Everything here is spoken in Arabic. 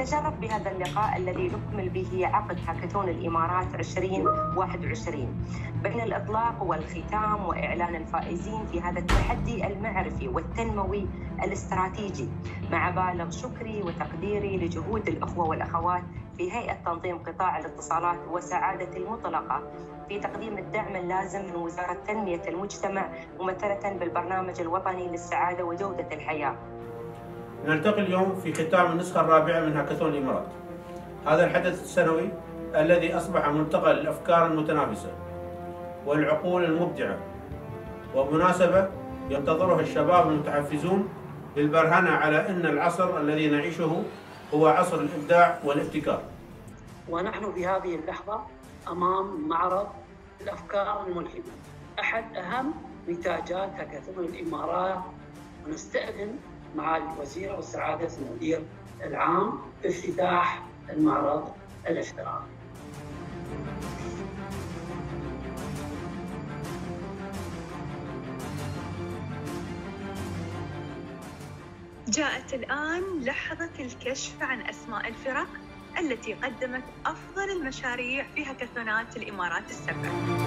أتشرف بهذا اللقاء الذي نكمل به عقد هاكاثون الإمارات 2021 بين الإطلاق والختام وإعلان الفائزين في هذا التحدي المعرفي والتنموي الاستراتيجي. مع بالغ شكري وتقديري لجهود الأخوة والأخوات في هيئة تنظيم قطاع الاتصالات وسعادة المطلقة في تقديم الدعم اللازم من وزارة تنمية المجتمع ممثلة بالبرنامج الوطني للسعادة وجودة الحياة. نلتقي اليوم في ختام النسخة الرابعة من هاكاثون الإمارات. هذا الحدث السنوي الذي أصبح ملتقى للأفكار المتنافسة والعقول المبدعة ومناسبة ينتظرها الشباب المتحفزون للبرهنة على أن العصر الذي نعيشه هو عصر الإبداع والابتكار. ونحن في هذه اللحظة أمام معرض الأفكار الملهمة. أحد أهم نتاجات هاكاثون الإمارات ونستأذن مع الوزير وسعادة المدير العام بافتتاح المعرض الافتراضي جاءت الآن لحظة الكشف عن أسماء الفرق التي قدمت أفضل المشاريع في هاكاثونات الإمارات السبع.